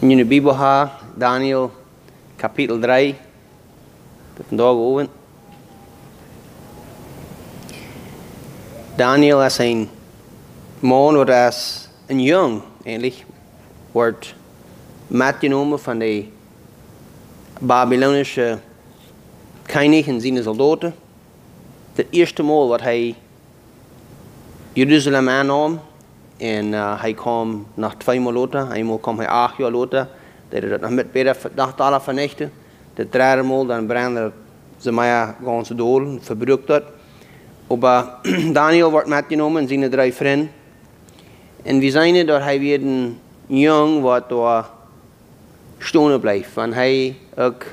In jullie Bibel Daniel kapitel 3, dat vandaag. Daniel is een man wat als een jong, eigenlijk, wordt metgenomen van de Babylonische koning en zijn soldaten. Het eerste maal wat hij Jeruzalem aannam. En uh, hij kwam nog twee maal later. Eenmaal kwam hij acht jaar later. Dat hij dat nog met beter alle vernichten. De derde maal dan brandde ze mij ganse dool, verbruikt dat. Maar Daniel wordt metgenomen en zijn drie vrienden. En we zijn dat hij weer een jong wat daar stonen blijft. Want hij ook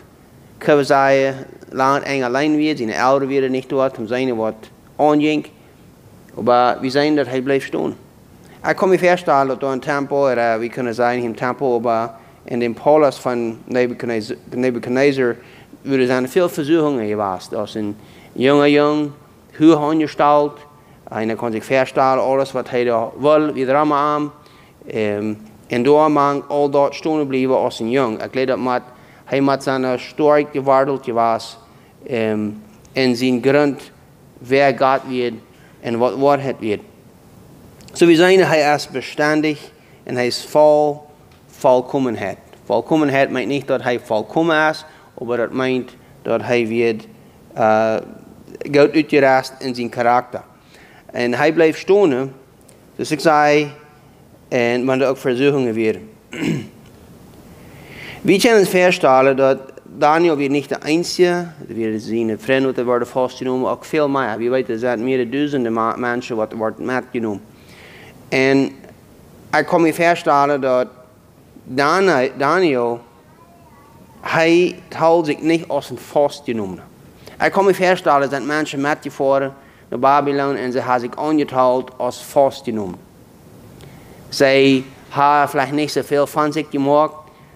kan zeggen, lang eng alleen weer, zijn ouderen weer niet dort, om zijn wat aanging. Maar we zijn dat hij blijft staan. Ik voorstellen dat door een tempel, er, we kunnen zeggen in tempel, maar in de Paulus van Nebuchadnezzar er zijn versuchungen geweest. Als een jonge jong, hoe aangesteld, en dan kan zich voorstellen alles wat hij daar wil, weer aan. Um, en door man al dat stonden blijven als een jong. Ik leed dat hij met zijn sterk gewardeld geweest. Um, en zijn grond, wer God wird en wordt wird. We zijn hij is bestandig en hij is vol volkomenheid. Volkomenheid meint niet dat hij volkomen is, maar dat meint dat hij wird uh, goed uitgerast in zijn karakter. En hij blijft stonen, dus ik zei, en maar ook versuchungen weer. We kunnen ons voorstellen dat Daniel weer niet de einzige, weer zijn vrienden worden vastgenomen, ook veel meer. We weten, er zijn meer duizenden mensen wat wordt metgenomen. En ik kan me voorstellen dat Daniel, hij houdt zich niet als een vastgenomen. Ik kan me voorstellen dat mensen metgevoerd naar Babylon en ze hebben zich aangeteld als vastgenomen. Zij hebben vielleicht niet zoveel van zich gemaakt.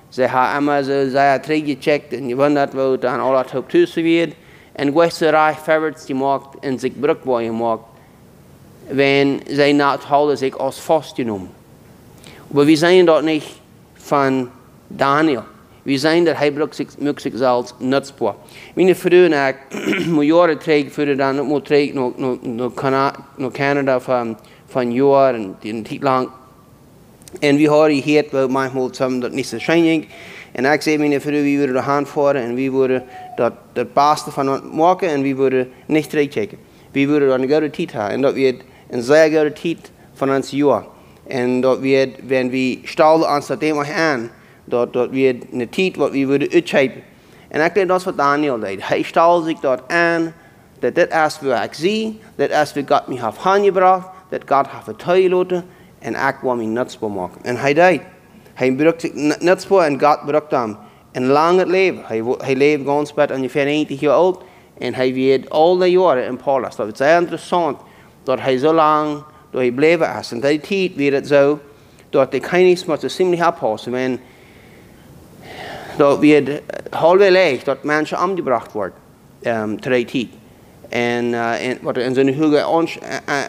Ze hebben immer so sehr teruggecheckt en gewundert, wo dann alles hoop tussen. En gewisse reich verwärts gemacht en zich brückbar gemacht, wenn sie nicht halten sich als vastgenommen. Aber wir sehen dort nicht von Daniel. Wir sehen, dass er sich, sich als nutzbar. Meine Früher, ich Jahre terug, für dann mal terug nach, nach Kanada von, von Jahr und den Titel lang en we hadden hier wel manchmal samen dat niet zo schijnig. En ik zei mijn vrouw, we willen de hand voeren en we willen dat het beste van maken en we willen niet terugchecken. We willen dan een goede tijd hebben en dat we een zeer goede tijd van ons jaar. En dat we, wenn we stellen ons dat helemaal aan, dat, dat we een tijd wat we willen uitschepen. En ik denk dat is Daniel deed. Hij stelde zich dat aan, dat dit is wat ik zie, dat is wat God mij heeft aangebracht, dat God heeft verteld en ik wil maken. En hij deed. Hij bracht zich nutsbaar en God hem een lang het leven. Hij, hij leefde ganz bij ongeveer 90 jaar oud en hij werd al die in Paulus. Dat interessant dat hij zo lang dat hij bleef is. En die tijd werd het zo dat de kennis moest ziemlich oppassen. En dat werd halverwege dat mensen omgebracht worden um, te die tijd. En, en wat in zijn huidige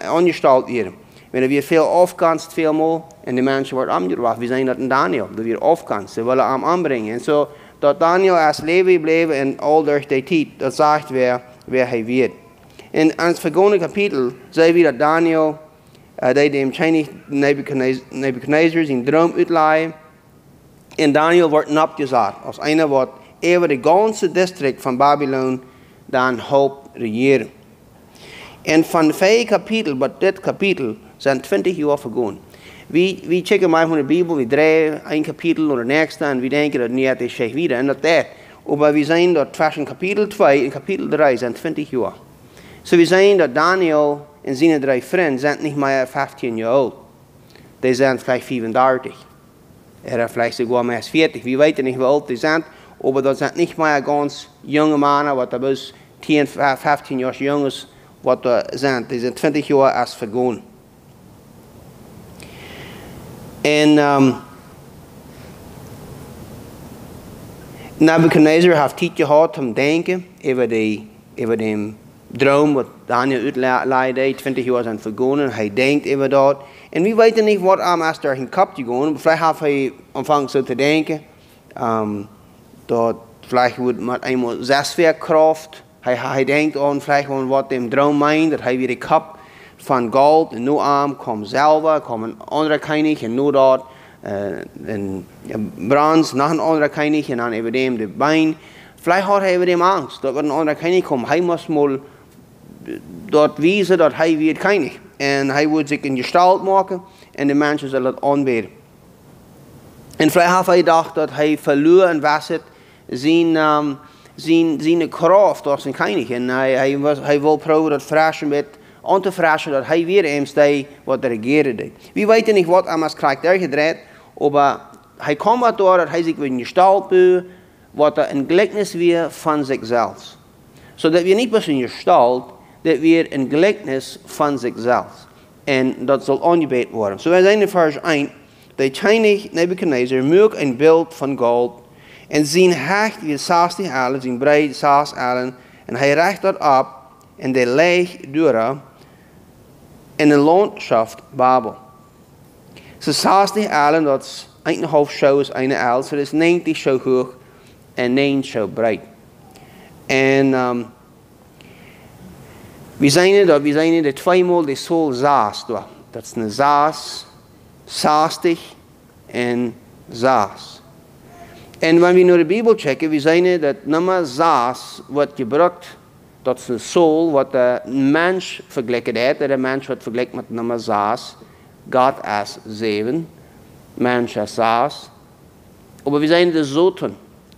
angesteld werden. Wenn wir viel aufkannst, viel mal, und die Menschen werden angebracht. Wir sehen das in Daniel, dass wir aufkannst, sie wollen am anbringen. Und so, dass Daniel als Levi bleef en all durch die Zeit, das sagt wer, wer er wird. In ans vergangene Kapitel wir, dass Daniel, äh, der dem Chinese Nebuchadnezzar zijn droom uitleihen. En Daniel wordt abgesagt, als einer wat over de ganze district van Babylon dan hoop regeren. En van vijf kapitel, maar dit kapitel, zijn 20 jaar vergaan. We, we checken manchmal de Bibel, we draaien een kapitel naar de nächste en we denken dat niet is zich wieder en dat dat. Maar we zijn dat tussen kapitel 2 en kapitel 3 zijn 20 jaar. So we zijn dat Daniel en zijn drie vrienden zijn niet meer 15 jaar oud. Die zijn vielleicht 35. Er vielleicht sogar mehr als 40. We weten niet hoe oud die zijn, maar dat zijn niet meer ganz jonge mannen, wat er 10, 15 jaar jongens wat er zijn. Die zijn 20 jaar als vergaan. En um, Nebuchadnezzar heeft tijd gehad om te denken over, de, over de droom wat Daniel uitleidde. 20 jaar zijn vergonnen. Hij denkt dat. En we weten niet wat hem is zijn kop gegaan. Vielleicht heeft hij anfangen so te denken, um, dat vielleicht wordt met eenmaal zesveerkracht. Hij, hij denkt aan vielleicht aan wat hem droom meint, dat hij weer de kap van gold en nu aan komt zilver, komt een andere koning en nu dat uh, een brons, nog een andere koning en dan even de bein. Vielleicht hat hij dem angst, dat er een andere koning komt. Hij moet mal dort wijzen dat hij weer koning. En hij wordt zich in gestalt maken en de mensen zullen het aanbidden. En vielleicht heeft hij gedacht dat hij verloren was het zijn, um, zijn, zijn kracht als een koning. En hij, hij, was, hij wil proberen dat fraschen met aan te fraschen dat hij weer eens deed wat de regering deed. We weten niet wat hij krijgt daar gedreid, maar hij komt door dat hij zich weer gestalt wil, wat er een gelijkenis weer van zichzelf. Zodat we niet pas in gestalt, dat weer een gelijkenis van zichzelf. En dat zal aangebeet worden. Zo wij zijn in vers 1, de Chinese Nebuchadnezzar maakt een beeld van gold en zijn hecht wie 60 alen, zijn breed 6 alen, en hij reicht dat op en de leeg door in de landschaft Babel. Zo 60 alen, dat is 1,5 show is een al, so dat is 90 show hoog en 9 show breed. En um, we zijn dat, we zijn de tweemaal de sol zaas. Dat is een zaas, 60 en zaas. En wanneer we naar de Bijbel checken, we zien dat nummer 6 wordt gebruikt, dat is een soul, wat de mens vergelijkt heeft. De mens wordt vergelijkt met nummer 6, God als 7, mens als 6. Maar we zijn de zoten,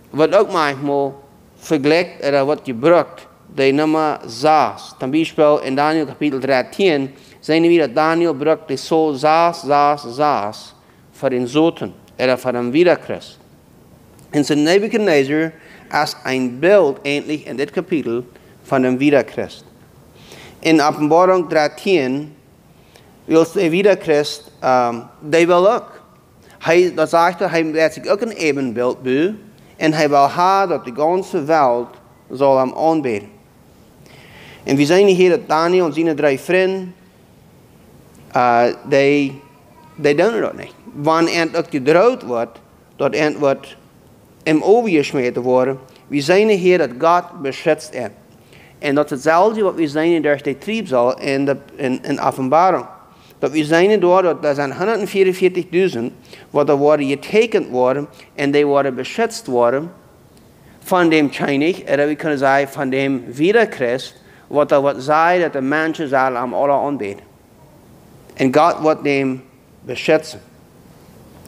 wat ook manchmal vergelijkt en wordt gebruikt, de nummer 6. Ten Beispiel in Daniel kapitel 13 zijn we dat Daniel gebruikt de soul 6, 6, 6 voor den zoten, en voor een wiederchrist. En zijn Nebuchadnezzar als een beeld eindelijk in dit kapitel van een Wiederchrist. In Openbaring 13 wil de Wiederchrist, um, die wil ook. Hij, dat zegt hij werd zich ook een evenbeeld bij en hij wil haar dat de ganze wereld zal hem aanbidden. En we zijn hier dat Daniel en zijn drie vrienden, uh, die doen dat niet. Wanneer het ook gedroogd wordt, dat het wordt hem overgesmeten worden. We zijn hier dat God beschützt heeft. En dat is hetzelfde wat we zijn door de triebsal in, de, in, in openbaring. Dat we zijn door, dat er zijn 144.000 wat er worden getekend worden en die worden beschützt worden van dem Chinese, en we kunnen zeggen van dem Wiederchrist, wat er wat zei dat de mensen zullen hem alle aanbidden. En God wordt hem beschützen.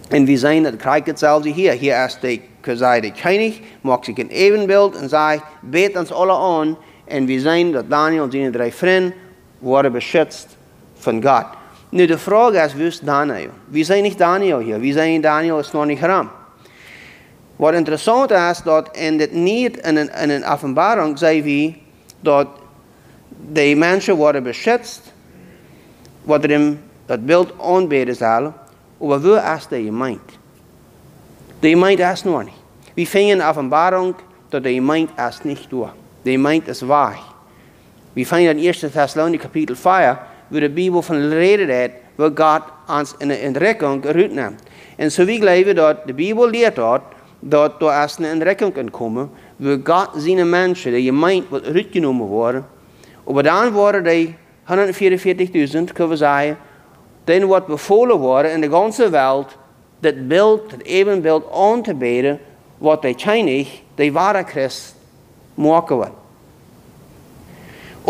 En we zijn dat krijgt hetzelfde hier. Hier is de zei de koning, maakt zich een evenbeeld en zei, beet ons alle aan. En we zijn dat Daniel en zijn drie vrienden worden beschützt van God. Nu de vraag is, wie is Daniel? We zijn niet Daniel hier. We zijn Daniel is nog niet geram. Wat interessant is, dat in dit niet in een, in een openbaring zei we dat de mensen worden beschützt, wat hem dat beeld aanbeden zullen, maar wie is de gemeente? De gemeente is nog niet. We vinden in Offenbarung, dat de gemeente is niet door. De gemeente is waar. We vinden in 1 Thessalonië kapitel 4, waar de Bijbel van de reden heeft, waar God ons in de entrekking uitneemt. En zo we geloven dat de Bijbel leert dat, dat er als een entrekking kan komen, waar God zijn mensen, de gemeente, wat uitgenomen worden. Maar dan worden die 144.000, kunnen we zeggen, dan wordt bevolen worden in de ganze wereld, dat beeld, dat evenbeeld aan te beden, wat de Chinese, de ware Christ, maken wil.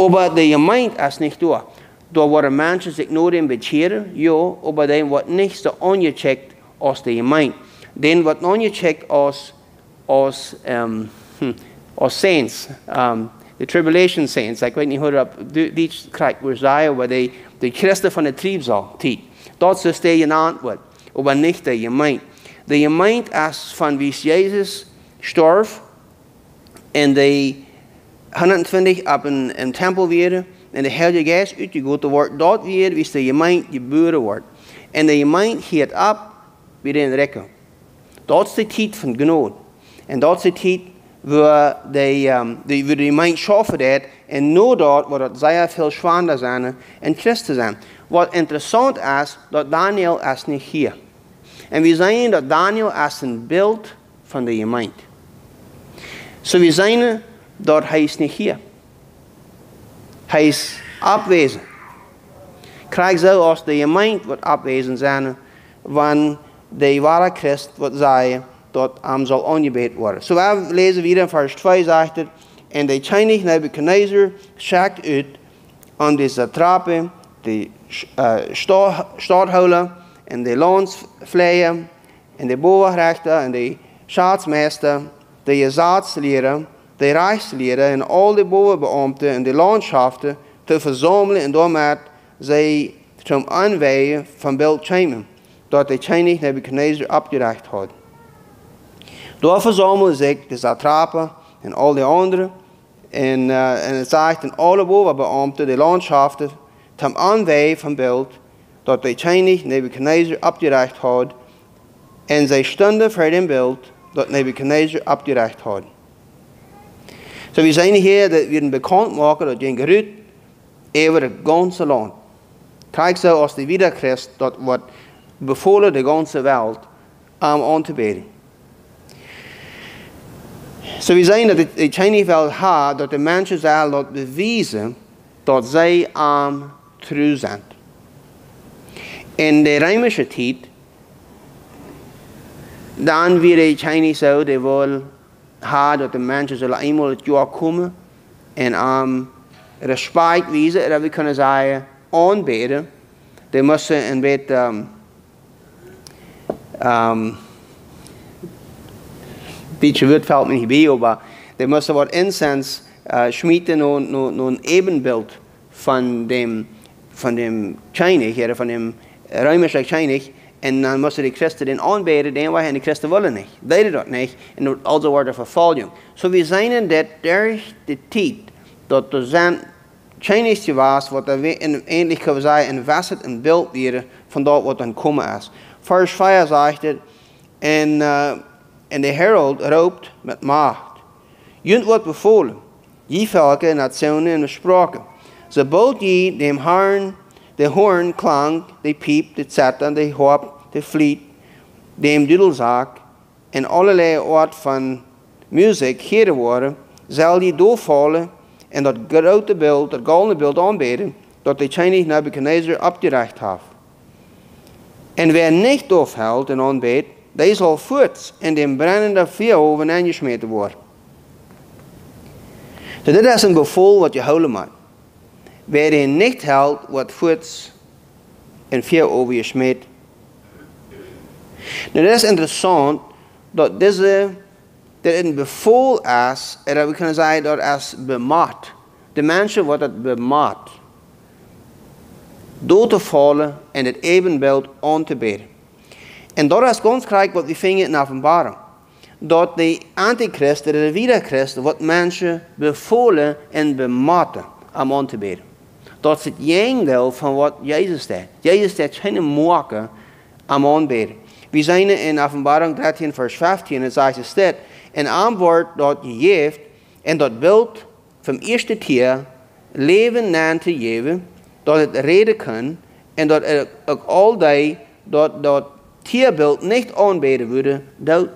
Maar de gemeente is niet door. Door worden mensen zich nooit bekeren, ja, maar dan wordt niets aangecheckt als de gemeente. Dan wordt aangecheckt als, als, um, als saints. Um, de tribulation saints, ik weet niet hoe dat die krijgt, waar zij, maar de, de christen van de triebsal, Dat is de antwoord, maar niet de gemeente. De gemeente is van wie Jezus stierf en de 120 op een, een tempel weer en de Heilige Geest uitgegoten wordt, dat weer wie de gemeente geboren wordt. En de gemeente gaat op weer in rekken. Dat is de tijd van genade. En dat is de tijd waar de, um, de, waar de gemeente schaffen dat en nu dat wordt het zeer veel zwaarder zijn en Christen zijn. Wat interessant is, dat Daniel is niet hier. En we zijn dat Daniel als een beeld van de gemeente. Zo we zijn dat hij is niet hier. Hij is afwezig. Krijg zo als de gemeente wordt afwezig zijn, wanneer de ware Christ wordt zeggen dat hem zal aangebeden worden. Zo so, we lezen weer in vers 2 zegt en de Chinese Nebuchadnezzar schakt uit aan de satrapen, de uh, stadhouder en de landsvleien en de bovenrechter en de schaatsmeester, de gezagsleren, de rijksleren en al de bovenbeambten en de landschaften te verzamelen en daarmee zij zum aanwijden van Beltjemen, dat de Chinese Nebuchadnezzar opgerecht had. Daar verzamelden zich de satrapen en al die anderen en, uh, en het zegt in alle bovenbeambten, de landschaften, zum aanwijden van Beeld, dat de Chinese Nebuchadnezzar opgerecht had en zij stonden voor het beeld dat Nebuchadnezzar opgerecht had. So we zijn hier dat we bekend maken dat je geruid over het ganze land. Kijk zo als de wederchrist dat wordt bevolen de ganze wereld om aan te bidden. So we zijn dat de Chinese wel haar dat de mensen zal dat bewijzen dat zij aan trouw zijn. In de Rijmische tijd dan weer de Chinese zo, die wil haar dat de mensen zullen eenmaal het jaar komen en um, respect wijzen, dat we kunnen zeggen, aanbeden. Die moesten een beetje um, um, woord valt me niet bij, maar die moesten wat incense uh, schmieden naar een evenbeeld van dem, van dem Chinese, van dem ruimere Chinese, en dan moesten de christen den aanbeden, den wij en de christen willen niet. Deden dat niet. En also worden vervolging. Zo we zijn in dat door de tijd dat er zijn Chinese was, wat er eindelijk kunnen zeggen, een wasset een beeld weer van dat wat dan komen is. Vers 5 zegt het, en, uh, en de herald roept met macht. Junt wordt bevolen, je volken, nationen en spraken. Zobald je dem Herrn de hoorn klank, de piep, de zetten, de hop, de vliet, de dudelzaak en allerlei oort van muziek geren worden, zal die doorvallen en dat grote beeld, dat gouden beeld aanbeden, dat de Chinese Nebuchadnezzar opgerecht heeft. En wer niet doorvalt en aanbeet, die zal voort in de brandende vuuroven aangesmeten worden. Dus dit is een bevel wat je houden moet ihn nicht hält, wird voets in vier over gesmeed. Nu, dat is interessant dat deze, dat een bevel is, en we kunnen zeggen dat is bemaakt. De mensen worden het bemaakt. Door te vallen en het evenbeeld aan te bidden. En dat is ganz krijg wat we vinden in openbaring. Dat de antichristen, de wederchristen, wat mensen bevolen en bematen om aan te bidden. Dat is het jengdeel van wat Jezus deed. Jezus deed geen maken am aanbidden. We zijn in Openbaring 13 vers 15 en zegt het. Een antwoord dat je geeft en dat beeld van eerste keer leven na te geven, dat het reden kan en dat het ook altijd dat dat tierbeeld niet aanbeden wordt, dat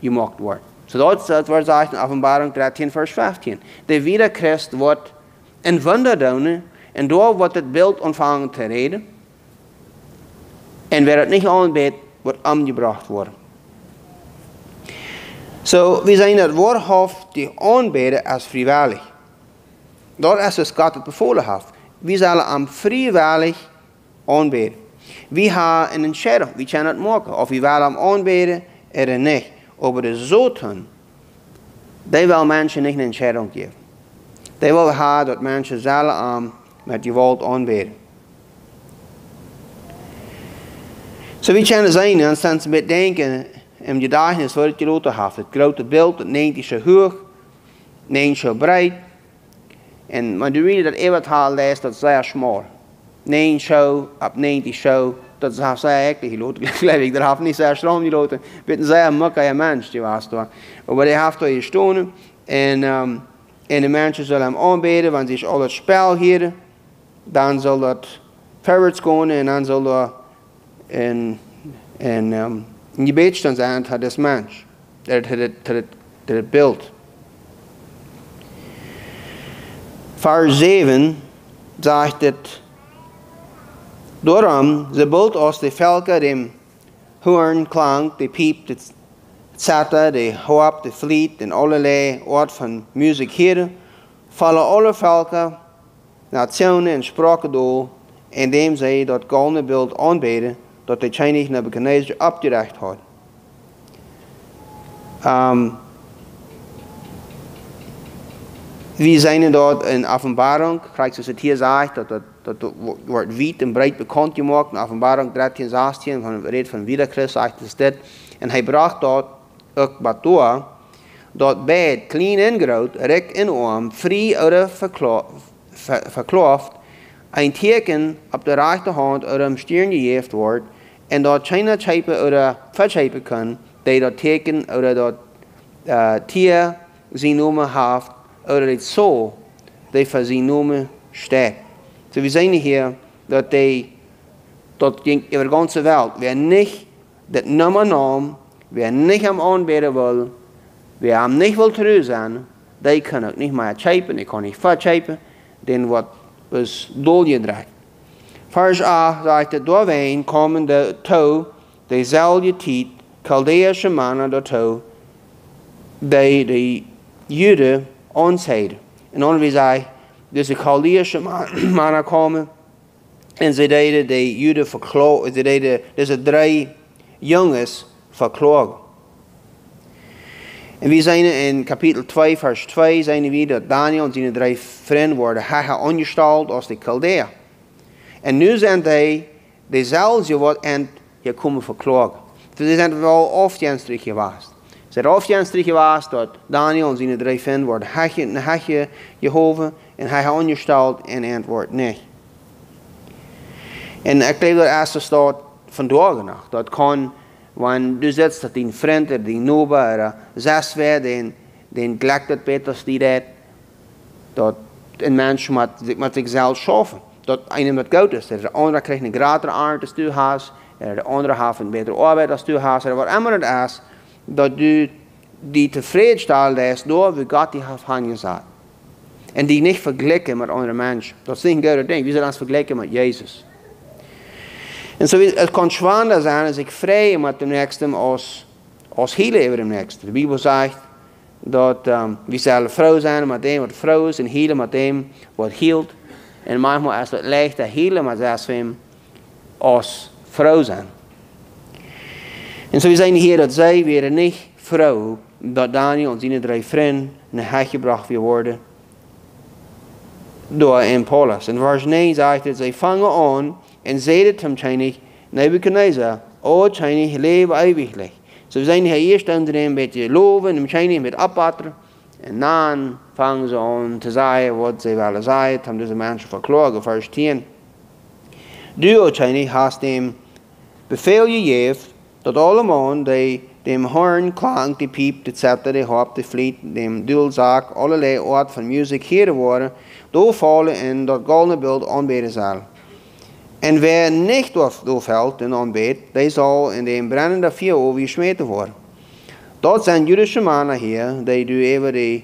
gemaakt wordt. So dat, wordt gezegd in Openbaring 13 vers 15. De wederchrist wordt een wonder en door wordt het beeld ontvangen te reden. En wer het niet aanbeet, wordt aangebracht worden. Zo, so, we zijn het woordhof die aanbeden als vrijwillig. Dat is dus God het bevolen heeft. We zullen hem vrijwillig aanbeden. We hebben een entscheiding, we kunnen het maken. Of we willen hem aanbeden, er niet. Over de zoten, die wil mensen niet een entscheiding geven. Die wil hebben dat mensen hem met geweld aanbidden. Zo we kunnen zijn, en staan ze met denken, in je dagen is wat je heeft. Het grote beeld, het neemt is zo hoog, neemt zo breed. En de reden dat wat haal leest, dat is zeer smal. Neemt zo, op neemt zo, dat is. Geloof ik, dat heeft niet zeer stroom geloten. Het is een zeer makkelijke mens, die was daar. Maar hij heeft hier stonen en, en de mensen zullen hem aanbidden, want hij is al het spel hier dan zal dat verwaarts gaan en dan zal dat een En bedstand zijn het des mens. Dat het, het, het, beeld. Vers 7 zegt het. Daarom, ze bult als de velken dem hoorn klank, de piep, de zata, de hoop, de vliet en allerlei oort van muziek hier, vallen alle velken, nationen en spraken door, indem zij dat gouden beeld aanbeden, dat de Chinese Nebuchadnezzar opgerecht had. Um, we zijn dort in Offenbarung, zoals het hier zegt, dat, dat, dat wordt wiet en breed bekend gemaakt. In Offenbarung 13, 16, van het red van Wiederchrist, zegt het dit. En hij bracht dort ook wat door, dat bed, clean en groot, rek en arm, vrij uit verkloofd, een teken op de rechterhand uit hem stier gegeven wordt, en dat China schepen uit verschepen kan, die dat teken uit dat uh, tier zijn noemen heeft, uit het zo, die voor zijn staat. So we zien hier dat die tot over de ganze wereld, wer nicht dat nummer naam, wer nicht am aanbidden wil, wer am nicht wil terug zijn, die kan ook niet meer schepen, die kan niet verschepen, dan wordt was doorgedraaid. Vers 8 zegt doorheen komen de toe, dezelfde tijd, Chaldeëse mannen daartoe, die de Joden aanzeiden. En wie zei, de Chaldeëse mannen komen en ze deden de Joden verklogen, ze deden deze drie jongens verklogen. En we zijn in kapitel 2, vers 2, zijn we dat Daniel en zijn drie vrienden worden aangesteld als de Chaldeer. En nu zijn die dezelfde wat en je komen verklogen. Dus ze zijn wel afjenstig geweest. Zijn afjenstig geweest dat Daniel en zijn drie vrienden worden hekje Jehovah en hij aangesteld en antwoord nee. En ik geloof dat eerste staat vandaag nog. Dat kan wanneer du zegt dat die vriend of die nobe er zes weer, dan, dan gelijk dat beter die dat, dat een mens moet, moet zichzelf schaffen. Dat een met goed is. De andere krijgt een grotere aard als du hast. De andere heeft een betere arbeid als du hast. Wat immer het is, dat du die stelt is door wie God die heeft aangezet. En die niet vergelijken met andere mensen. Dat is een goede ding. We zullen ons vergelijken met Jezus. En zo het kan zwaarder zijn als ik vrij met de nächste als, als healen over de nächste. De Bijbel zegt dat um, we zullen vrouw zijn met hem wat vrouw is en healen met hem wat hield. En manchmal is het leichter healen met hem als vrouw zijn. En zo zijn hier dat zij weer niet vrouw, dat Daniel en drie vrienden naar huis gebracht worden door en Paulus. En vers 9 zegt het, zij vangen aan en zeiden hem Chinese, Nebuchadnezzar, o Chinese, lewe ewiglich. So we zijn hier eerst onder een beetje loven, en met apateren. En dan vangen ze aan te zeggen wat ze willen zeggen, om deze mensen verklagen, vers 10. Du, o Chinese, hast dem bevel gegeven, dat alle man die dem Horn klank, die piep, de scepter, de hop, de vliet, dem duelzaak, allerlei oort van muziek hier worden, doorvallen in dat goldene beeld aanbeden zal. En wer niet doorvalt en aanbeet, die zal in de brandende vuur gesmeten worden. Dat zijn Jüdische mannen hier, die du over de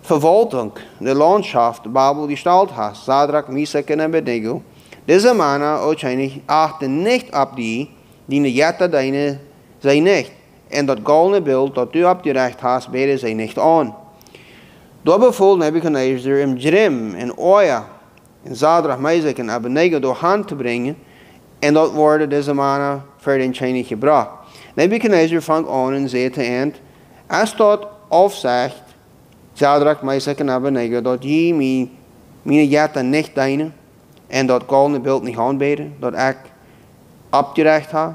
verwaltung, de landschaft, Babel gestalt hast, Sadrak, Misak en Abednego. Deze mannen, waarschijnlijk, achten niet op die, die jette deine zij niet. En dat goldene beeld dat du opgerecht hast, beden zij niet aan. Door bevoel Nebuchadnezzar im Jrim en Oya en Zadrach, Mezek en Abednego door hand te brengen. En dat worden deze mannen voor den Chinese gebracht. Nebuchadnezzar vangt aan en zegt te eind, als dat afzegt, Zadrach, Mezek en Abednego, dat je mijn, mijn jatten niet dienen en dat goldene beeld niet aanbeden, dat ik opgerecht heb.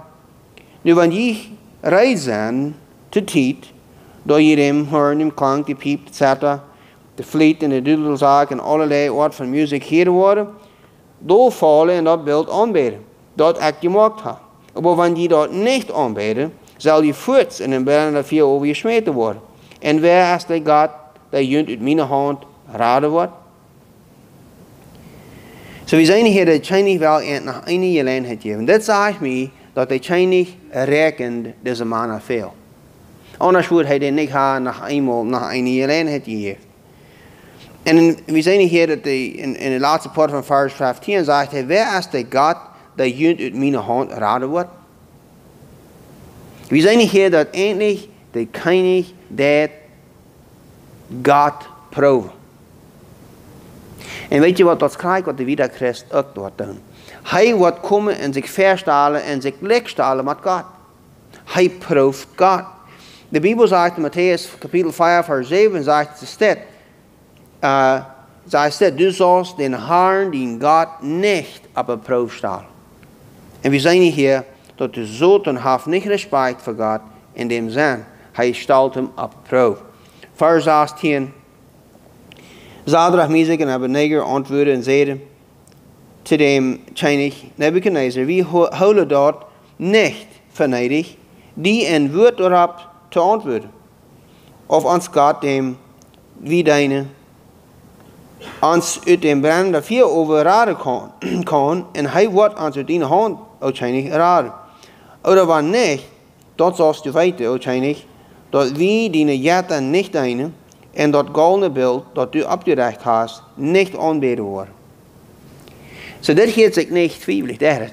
Nu, wanneer je reis zijn te tijd, door hem horen, hem klank, die piep, etc., de vliet en de dudelzaak en allerlei wat van muziek hier worden, doorvallen en dat beeld aanbeden. Dat ik gemaakt heb. Maar wanneer je dat niet aanbeden, zal je voets in een brandende vier over gesmeten worden. En wer is de God, dat junt uit mijn hand raden wordt? We zijn hier de Chinese wel nog een gelegenheid geven. Dat zegt mij dat hij schijnlijk rekent deze man veel. Anders wordt hij niet gaan nach eenmaal, nach een jaar het gegeven. En we zien hier dat hij in, in de laatste part van vers 15 zegt hij, wer is de God dat junt uit mijn hand raden wordt? We zien hier dat eindelijk de koning dat God proeven. En weet je wat dat krijgt, wat de Wiederchrist ook doet doen? Hij wordt komen en zich verstellen en zich gelijkstellen met God. Hij proeft God. De Bijbel zegt in Matthäus kapitel 5 vers 7 zegt het dit. Uh, zegt du sollst den Herrn, den God, nicht op een proef. En we zien hier dat de zoten heeft niet respect voor God in dem zin. Hij stelt hem op proef. Vers 16. Zadrach, Meshach en Abednego antwoordden en zeiden zu dem König Nebuchadnezzar, wie holen dort nicht verneidig, die ein Wort erop te antwoorden. Of ons Gott dem wie deine ons uit dem brandende vier overraden kan, kan en hij wordt ons uit die hand, König, raden. Oder wann nicht, dort sollst du weten, König, dat wie die Jeten nicht deine, en dat goldene beeld dat du opgerecht hast, nicht aanbeden worden. So dat hielt sich nicht twijfelig, der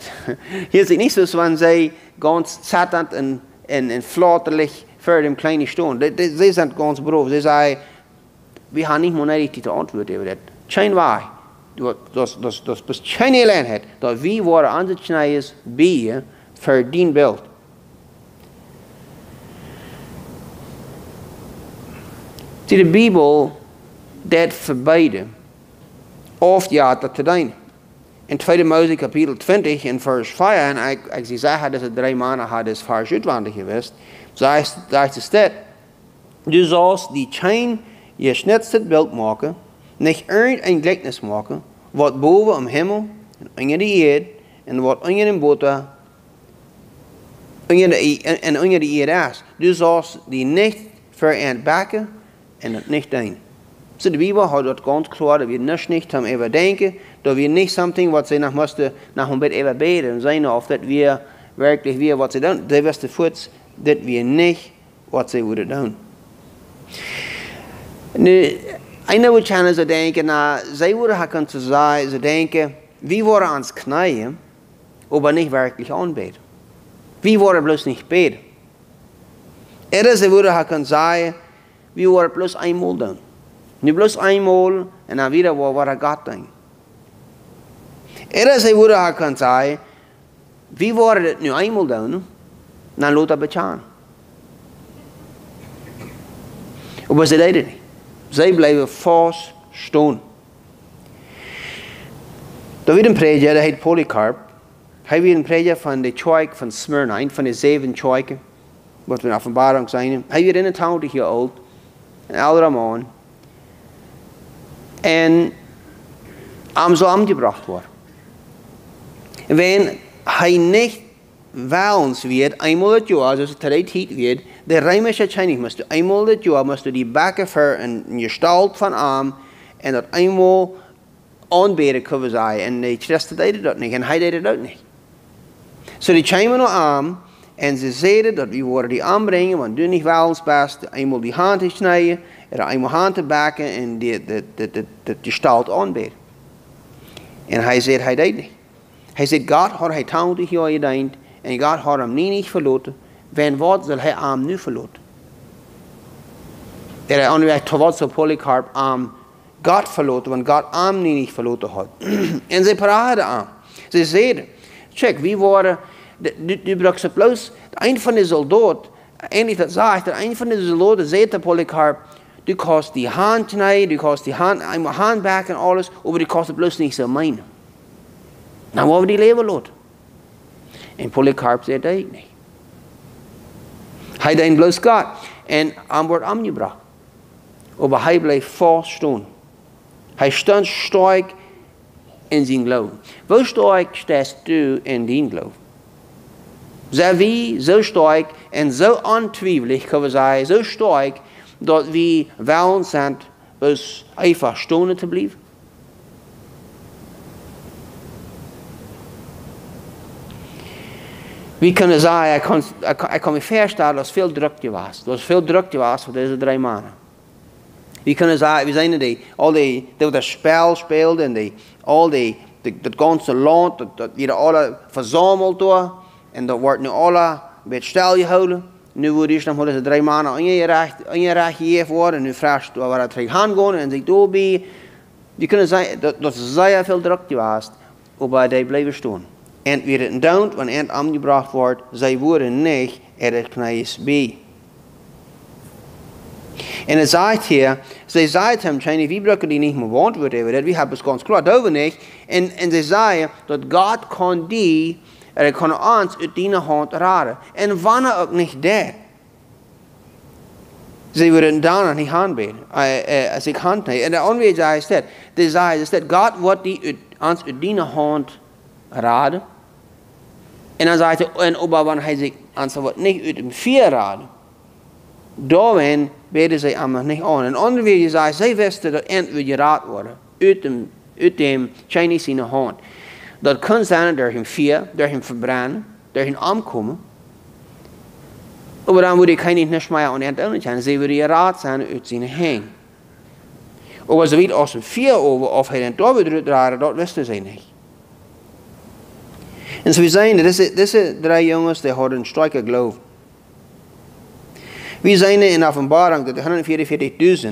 hielt sich nicht so, wenn sie ganz zatternd und, und, und flatterlich für dem kleinen Stunde. Sie sind ganz brav. Sie sagen, wir haben nicht mal eine richtige Antwort über das. Kein Wahrheit. Das, das, das bist keine Lernheit, dass wir waren anzuschneiden bieden für dein Bild. Zie, de Bijbel, dat verbeiden. Of ja, dat te doen. In 2 Mose kapitel 20 in vers 4, en ik, ik zie zeggen dat het drie maanden had is vers uitwandig geweest, zegt het dit. Du sollst die chain je schnitzt beeld maken, niet irgendein gelijkenis maken, wat boven am Himmel, en onder de eerd, en wat onder de boter, en onder de eerd is. Du sollst die niet verantbakken, het niet doen. So de Bibel hat dort ganz klar, dass wir nicht, nicht haben überdenken, dass wir nicht something, was sie nach musste, nach dem Bett überbeten, sondern auf, dass wir wirklich wir, was sie tun, der wirst Fuß, dass wir nicht, was sie würden tun. Nu, einer wird schon so denken, na, sie würden haben zu sagen, so denken, wir wollen ans Knien, aber nicht wirklich anbeten. Wir wollen bloß nicht beten. Oder sie würden haben sagen, bloß einmal tun. Nu bloß einmal und dann wieder wo war Gott ding. Era se wurde ha kan wie war das nu einmal tun, dann lot er bezahlen. Aber sie deden nicht. Sie bleiben vast stehen. Da wird ein Prediger, der heißt Polycarp. Hij weer een van de choik van Smyrna, een van de zeven choiken, wat we in Offenbarung zijn. Hij weer in een twintig jaar oud, man. En am so angebracht worden. Wenn hij nicht willens wird, einmal das Jahr, also drei Zeit wird, der römische König musste einmal das Jahr, musste die Backe für eine Gestalt von Arm und das einmal anbeten können sein. Und die Christen deden das nicht und hij deed dat nicht. So die kwamen Arm en ze zeiden dat we worden die aanbrengen, want du niet willens best, einmal die hand te snijden, er einmal hand te bakken en de, de, de, de, de gestalt aanbeten. En hij zei, hij deed niet. Hij zei, God had hij tausend jaar gedaan en God had hem nie niet verloten. Wen wat zal hij hem nu verloten? Er is onderweg tot zo Polycarp am God verloten, want God hem nie niet verloten had. en ze praten aan. Ze zeiden, check, wie worden, du, du brauchst bloß, een van de soldaten, ähnlich dat sagt, van de soldaten zei te Polycarp, du kannst die Hand schneiden, du kannst die Hand, einmal Hand back und alles, aber du kannst bloß nicht so meinen. Dann wollen wir die leben lassen. Und Polycarp sagt, das nicht. Hij deed bloß Gott. En aan wordt aangebracht. Aber hij bleef vast stehen. Hij stond sterk in zijn geloof. Wo sterk stehst du in dein geloof? Wie, zo sterk en zo ontwijfelig, kunnen we zeggen, zo sterk, dat we wel zijn, dus einfach stehen te blijven. Wie kunnen zeggen, ik kan, ik, kan, me voorstellen dat veel drukte was. Was veel drukte was voor deze drie mannen. Wie kunnen zeggen, we zijn die, al die, dat spel speelden en die, al die, dat ganze land, dat, dat alle verzameld door. En dat wordt nu alle een beetje stilgehouden. Nu wordt nog maar deze drie maanden aan je recht, aan je recht gegeven worden. En nu vraagt je waar het terug gaan gaan en zich doorbij. Je kunnen zeggen, dat, dat zeer veel drukte was, waarbij die blijven staan. En wie het doet, wanneer het aangebracht wordt, zij worden niet er het knijs bij. En het zegt hier, ze zegt hem, Chinese, wie brücken die niet meer woont worden, we hebben het ganz klar over niet. En, en ze zeggen dat God kan die, er kan ons uit die hand raden. En wanneer ook niet dat. Ze worden dan nog niet aanbeden, als ik hand niet. En de andere zei is dat, de zei is dat God wordt die ons uit die hand raden. En dan zegt hij, en opa, wanneer hij zich ons wordt niet uit hem vier raden. Daarin beden zij allemaal niet aan. En andere weer zei, zij wisten dat eind wil geraad worden. Uit dem, uit dem Chinese in de hand. Dat kan zijn door hem vier, door hem verbranden, door hem omkomen. Maar dan moet ik geen niet meer aan het einde zijn. Zij willen geraad zijn zijn heen. Maar ze weten als een vier over of hij door wil dragen, dat wisten zij niet. En we zijn, deze, deze drie jongens, die hadden een sterke geloof. We zijn in openbaring dat 144.000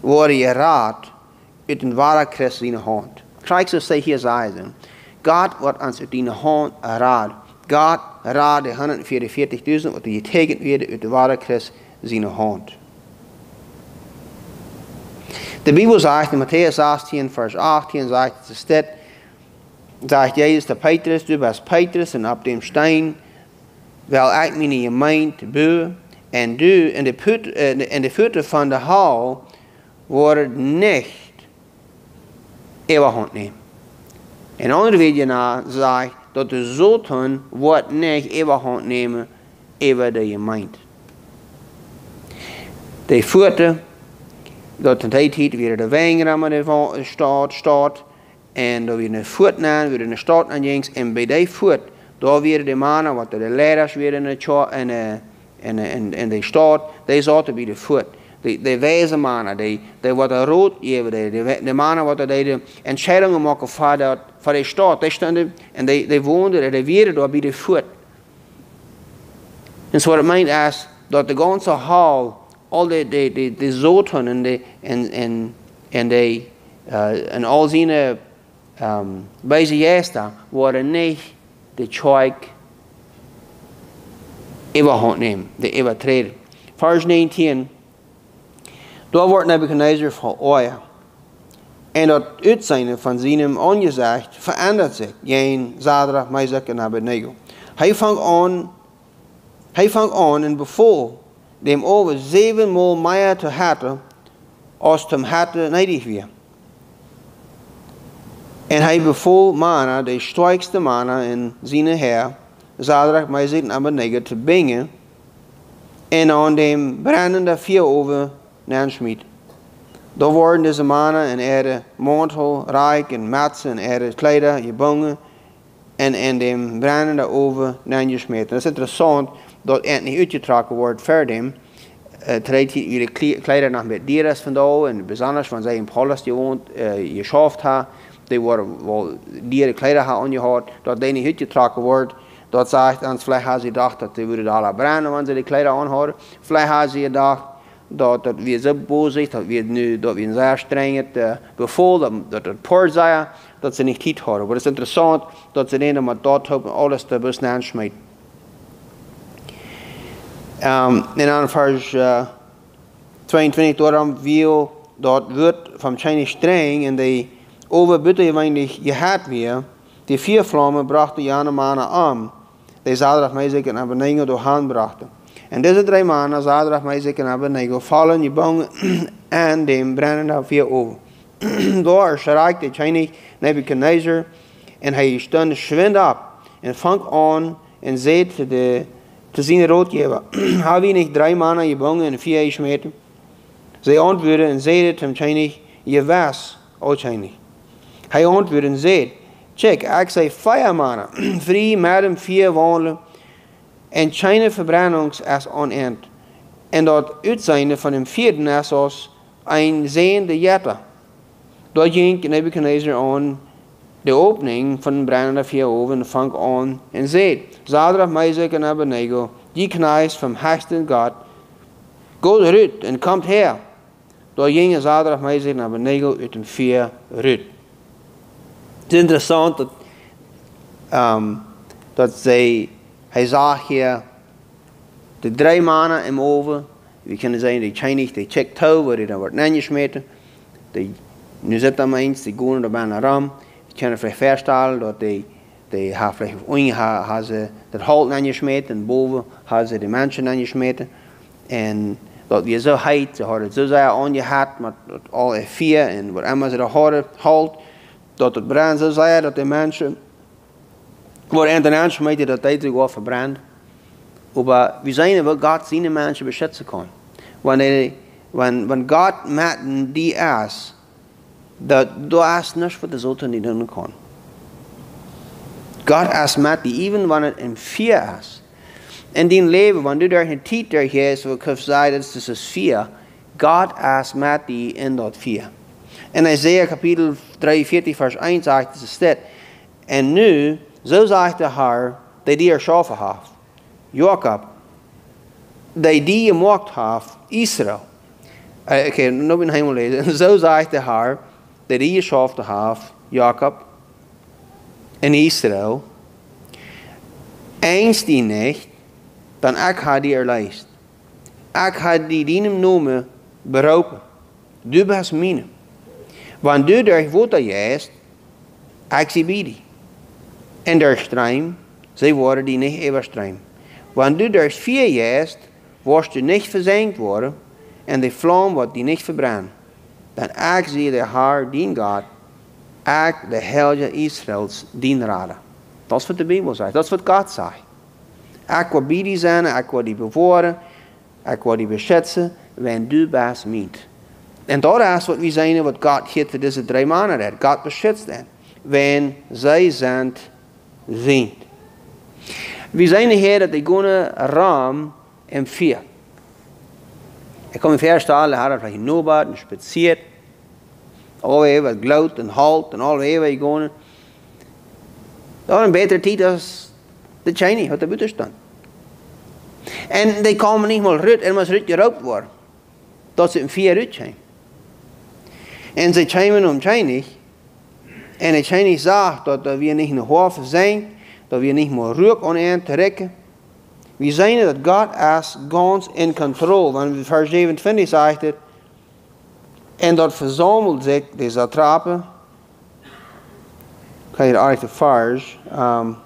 worden geraad uit een ware de hand. Zo zei hier zeggen. God wordt ons uit die hand raad. God raad de 144.000 wat getekend werden uit de ware Christus in de hand. De Bijbel zegt in Matthäus 18, vers 18, zegt het staat, zegt Jezus de Petrus, du bist Petrus en op dem Stein, wel ik mijn gemeente bouwen, en du en de, put, en de voeten van de hal worden niet eeuwig nemen. En na zegt dat de zoten wordt niet eeuwig nemen over de gemeente. De voeten, dat in die tijd weer de wijnrammen de staat, staat, en dan weer een voet na, weer een staat aan jinks, en bij die voet, daar weer de mannen, wat de leiders weer in de, in de en, en, en de staat, die zaten bij de voet. De, de wijze mannen, die, die worden rood geven, de, de, de mannen wat die de entscheidingen maken voor, dat, voor de staat, die stonden en die, die woonden, die werden daar bij de voet. En zo het meint is dat de ganze hal, al de, de, de, de zoten en, de, en, en, en, de, uh, en al zijn um, bezigheden worden niet de choik überhaupt nemen, de übertreden. Vers 19. Daar wordt Nebuchadnezzar van oor. En dat uitzien van zijn ongezicht verandert zich. Jeen, Zadrach, Mezach en Abednego. Hij vangt aan, hij vangt aan en bevoel dem over zevenmaal meer te haten als hem haten nedig weer. En hij bevoel mannen, de sterkste mannen in zijn heer, Zadrak, Mezach en Abednego te brengen en aan dem brandende vuur over neersmiet. Daar worden deze mannen en er mantel, rijk en matsen en er kleider gebonden en in dem brandende over neergesmeten. Dat is interessant dat het niet uitgetrokken wordt voor dem. Uh, treedt ihre kleider met dieren vandaan en besonders van zij in Paulus gewoond, uh, geschaft hebben. Die worden wel dieren kleider aangehad, dat die niet uitgetrokken wordt. Dat zegt ons, vielleicht haben sie gedacht, dass die würden alle brennen, wenn sie die Kleider anhaben. Vielleicht haben sie gedacht, dat, dat boos zijn, dat we nu dat we een zeer streng uh, bevel, dat, dat het poor zijn, dat ze niet tijd hadden. Maar het is interessant dat ze nemen met dat hebben alles te bus aansmijten. Um, en dan vers uh, 22, daarom wil dat wordt van Chinese streng en die overbutte weinig gehad weer, die vier vlammen brachten Jan en mannen aan de Zadrach, Mezek en Abednego door hand brachten. En deze drie mannen, Zadrach, Mezek en Abednego, vallen je bang en dem brandende vier over. Door schrik de Chinese Nebuchadnezzar en hij stond schwind op en vangt aan en te, de, te zijn roodgever, hebben we niet drie mannen gebangen en vier gesmeten? Zij antwoordden en zeiden hem Chinese, je was, o Chinese. Hij antwoordde en zei, Check, ik zei vijf mannen, met hem vier wandelen en geen verbrandings als onend. En dat uitzijnde van hem vierde is als een zeende jette. Dat ging Nebuchadnezzar aan de opening van de brandende vier oven en vangt aan en zei, Zadrach, Mezek en Abednego, die kneis van hechten God, go eruit en komt her. Daar gingen Zadrach, Mezek en Abednego uit een vier rut. Het is interessant dat, um, dat zij, hij zag hier de drie mannen im oven. We kunnen zeggen, die Chinese, die check toe, waar die dan wordt neergesmeten. Die, nu zit er eens, die gaan er bijna ram. Je kan vielleicht verstellen dat die, die ha vielleicht sie das Halt angeschmissen und boven ha sie die Menschen angeschmissen. En dat wir so heit, ze hadden zo zeer aangehad met alle vier en wat immer ze hadden halt, dat het brand zo zeer dat de mensen worden en aangeschmissen dat die zich verbrannt. Aber wir sehen, wo Gott seine Menschen beschützen kann. Wenn, er, wenn, wenn Gott mit die ist, dat du hast nichts für die Zolte nicht tun kann. Gott ist mit dir, even wenn es in vier ist. In dein Leben, wenn du durch eine Zeit durch hast, wo du sagst, das ist vier, Gott ist mit dir in dort vier. In Isaiah Kapitel 43, Vers 1 sagt es steht, und nu, sagt der Herr, der dir erschaffen hat, Jakob, der die gemacht hat, Israel. Okay, nog in hemel lezen. Zo zegt de Heer, dat hij geschaffen heeft, Jacob en Israël. Eens die nicht, dan ik ga die erlijst. Ik die dienem noemen beroepen. Du bist mine. Want du durch wat ik zie bij die. En der streim, zij worden die niet overstreim. Want du durch vier juist, wirst du nicht versenkt worden, en de vlam wordt die niet verbrannt dan ik zie de Heer, dien God, ik de helge Israëls dien raden. Dat is wat de Bijbel zegt, dat is wat God zegt. Ik wil bij die zijn, ik wil die bewoorden, ik wil die beschützen, wenn du bist niet. En dat is wat we zijn, wat God voor deze drie mannen. God beschützt hen, wenn zij zijn zijn. We zijn hier dat de gone ram en vier. Ik kan me voorstellen, hij had vielleicht nobad en spaziert. Alweer wat glout en halt en alweer wat gaan. Dat was een betere tijd als de Chinese, wat er buiten stond. En die komen niet meer uit en moest uit gerookt worden. Dat ze een vier uit zijn. En ze kwamen om Chinese. En de Chinese zag dat we niet in de hoofd zijn, dat we niet meer rook aan hen trekken. We zien dat God is ganz in control. Want vers 27 zegt het. En dat verzamelt zich, deze trappen. Kan je eigenlijk de vers. Um,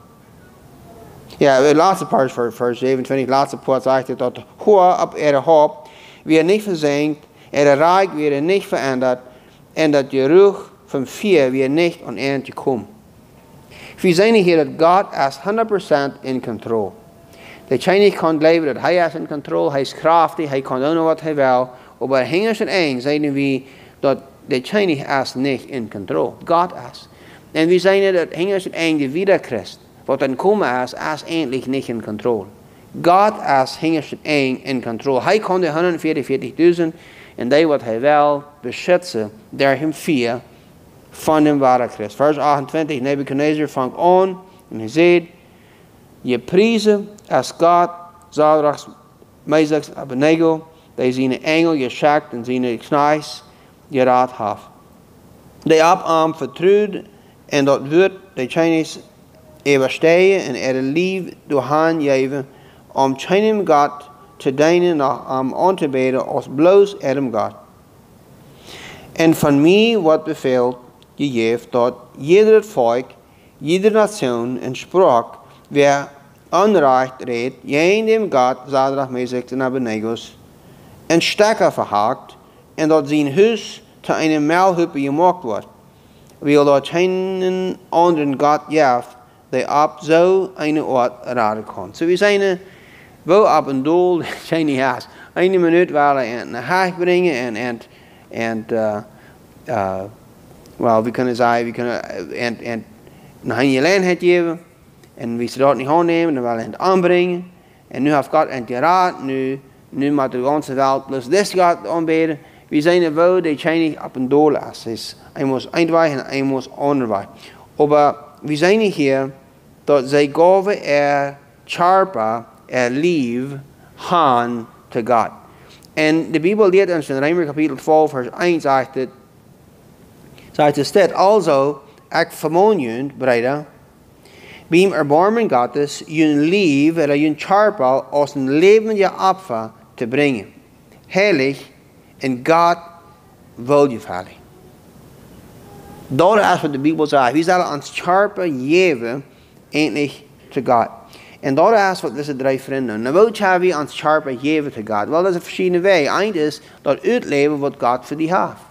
ja, de laatste vers, vers 27, laatste poort zegt het dat hoe op er hoop weer niet verzinkt, er rijk weer niet veranderd, en dat je rug van vier niet aan eindje komt. We zien hier dat God is 100% in control. De Chinese kan leven dat hij is in control, hij is krachtig, hij kan doen wat hij wil. Maar hingers en één zeggen we dat de Chinese is niet in control. God is. En we zeggen dat hingers en één de wederchrist, wat dan komen is, is eindelijk niet in control. God is hingers en één in control. Hij kan de 144.000 en die wat hij wil beschützen, der hem vier van de ware Christ. Vers 28, Nebuchadnezzar vangt aan en hij zegt, je prijzen als God, Zadrach, Mezach, Abednego, die zijn engel geschakt en zijn kneis geraad heeft. Die op hem vertrouwd en dat wordt de Chinese oversteken en er lief door hen geven om Chinese God te dienen nach am aan te beden als bloos Adam God. En van mij wordt beveeld gegeven dat ieder volk, ieder nation en spraak wer Unrecht redt, gegen dem Gott, Sadrach, Mesach und Abednegus, en Stecker verhakt en dat zijn huis te een muilhuppe gemaakt wordt. Wil dat geen anderen God jaft, die op zo een ort raden kan. So we zijn wo op een doel, geen haast. Een minuut willen en naar huis brengen en, en, en uh, uh, well, we kunnen zeggen, we kunnen, en, en Dan gaan je gelegenheid geven. En wie ze dat niet aannemen, dan wel het aanbrengen. En nu heeft God een raad, nu, nu moet de ganze wereld plus dit God aanbeden. We zijn er wel, die schijnen op een doel als. Dus een moet eindweg en een moet onderweg. Maar we zijn hier dat zij gaven er charpa, er lief, han te God. En de Bijbel leert ons in Rijmer kapitel 12 vers 1 zegt het steeds, also, ik vermoon je, breder, Beim Erbarmen Gottes, jun lief eller jun charpal als een levende opfer te brengen. Heilig en God wohlgefällig. Dat is wat de Bijbel zegt. We zullen ons charpen geven, eindelijk te God. En dat is wat deze drie vrienden. Nou, wat hebben we ons charpen geven te God? Wel, dat is een verschillende weg. Eén is dat uitleven wat God voor die heeft.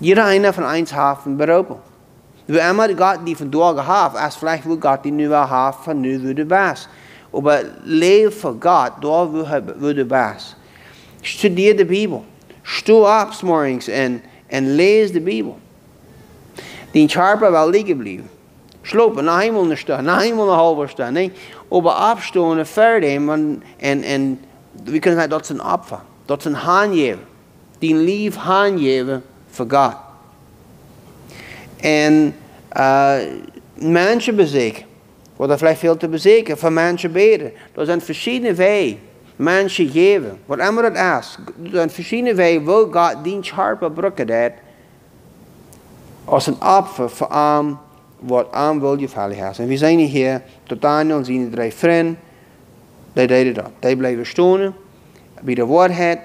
Jeder einer van ons heeft een beroep. We hebben God die vandaag gehad, als vielleicht wil God die wel heeft van nu wil de baas. Maar leef voor God, daar wil de baas. Studeer de Bijbel. Sta op morgens en, lees de Bijbel. Die charpa wel liggen blijven. Slopen, na eenmaal naar staan, na eenmaal een halve staan. Nee, maar opstaan verder en we kunnen zeggen dat is een opfer. Dat is een handgeven. Die lief handgeven voor God. En uh, mensen. Wat er vielleicht veel te bezeken. Van mensen beden. Er zijn verschillende wegen. Mensen geven. Immer het is. Er zijn verschillende wegen. Wil God die scherpe brokken dat. Als een offer voor aan wat aan wil je vallen heeft. En we zijn hier tot Daniel en zijn drie vrienden. Die deden dat. Die bleven staan bij de waarheid.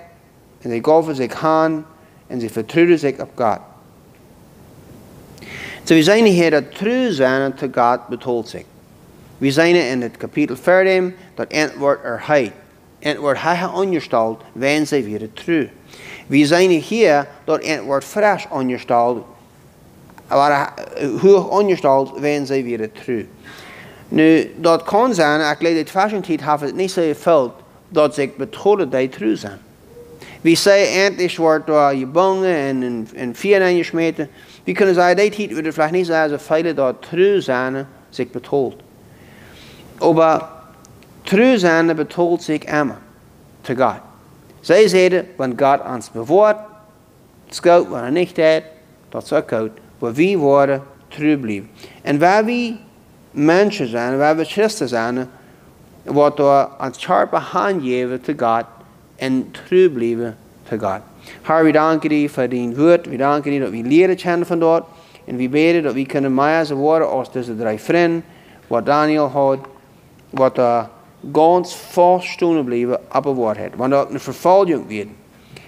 En ze gaven zich aan. En ze vertrouwden zich op God. So we zijn hier dat trouw zijn te God betoelt zich. We zijn in het kapitel 14 dat antwoord er heit. Antwoord hij ongesteld, wen zij weer trouw. We zijn hier dat antwoord fresh ongesteld, hoog ongesteld, wen zij weer trouw. Nu, dat kan zijn, ik leid het fashion tijd, heeft het niet zo gevuld dat zich betrokken dat trouw zijn. We zeggen, eindelijk wordt door je bongen en, en, en vier aan je smeten. We kunnen zeggen, dit tijd wordt vielleicht niet zeggen, viele dat trouw zijn zich betoelt. Maar trouw zijn betoelt zich immer te God. Zij zeiden, wanneer God ons bewoordt, het goed, wanneer niet deed, dat is ook goed. Maar we worden trouw blijven. En waar we mensen zijn, waar we christen zijn, wordt door ons scherpe hand geven te God en trouw blijven te God. Heer, we danken u voor die woord. We danken u dat we leren kennen van dat. En we bidden dat we kunnen meer worden als deze drie vrienden. Wat Daniel had. Wat uh, ganz vaststonden blijven op het woord heeft. Want ook een vervolging wordt.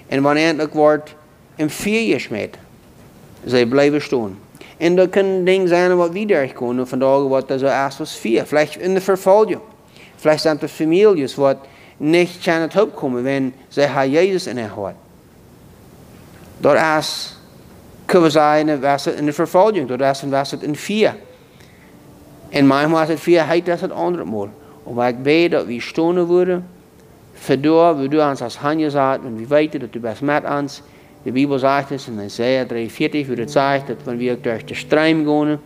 En wanneer eindelijk wordt een vier gesmeed. Zij blijven staan. En dat kunnen dingen zijn wat we daar kunnen vandaag wat er zo eerst was vier. Vielleicht in de vervolging. Vielleicht zijn er families wat niet kan het opkomen wenn zij haar Jezus in haar hart. Dat is, kunnen zeggen, was het in de vervolging. Dat is, was het in vier. En manchmal is het vier, hij dat het andere mal. Maar ik weet dat we stonen worden. Verdoor, we doen ons als handen zaten, en we weten dat du best met ons. De Bijbel zegt het in Isaiah 43, hoe het zegt, dat wanneer we door de stroom gaan,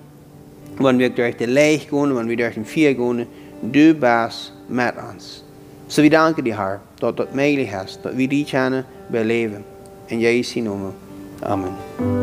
wanneer we door de leeg gaan, wanneer we door de vier gaan, du best met ons. So we danken die Heer dat dat mogelijk is, dat we die kunnen beleven. In Jezus' naam. Amen.